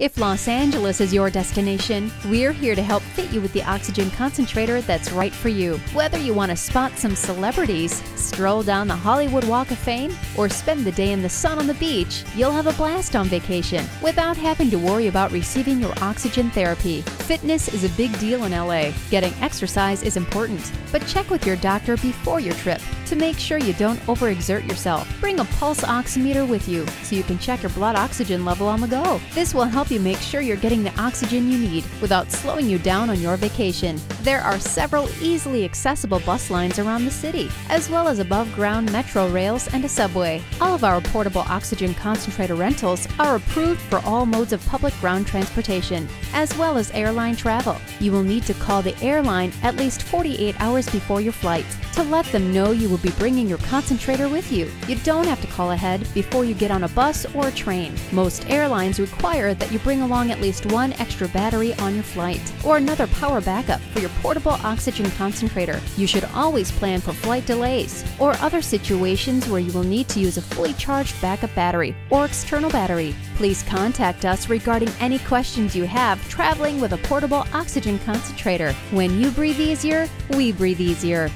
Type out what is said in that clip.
If Los Angeles is your destination, we're here to help fit you with the oxygen concentrator that's right for you. Whether you want to spot some celebrities, stroll down the Hollywood Walk of Fame, or spend the day in the sun on the beach, you'll have a blast on vacation without having to worry about receiving your oxygen therapy. Fitness is a big deal in LA. Getting exercise is important, but check with your doctor before your trip to make sure you don't overexert yourself. Bring a pulse oximeter with you so you can check your blood oxygen level on the go. This will help you make sure you're getting the oxygen you need without slowing you down on your vacation. There are several easily accessible bus lines around the city, as well as above ground metro rails and a subway. All of our portable oxygen concentrator rentals are approved for all modes of public ground transportation, as well as airline travel. You will need to call the airline at least 48 hours before your flight to let them know you will be bringing your concentrator with you. You don't have to call ahead before you get on a bus or a train. Most airlines require that you bring along at least one extra battery on your flight or another power backup for your portable oxygen concentrator. You should always plan for flight delays or other situations where you will need to use a fully charged backup battery or external battery. Please contact us regarding any questions you have traveling with a portable oxygen concentrator. When you breathe easier, we breathe easier.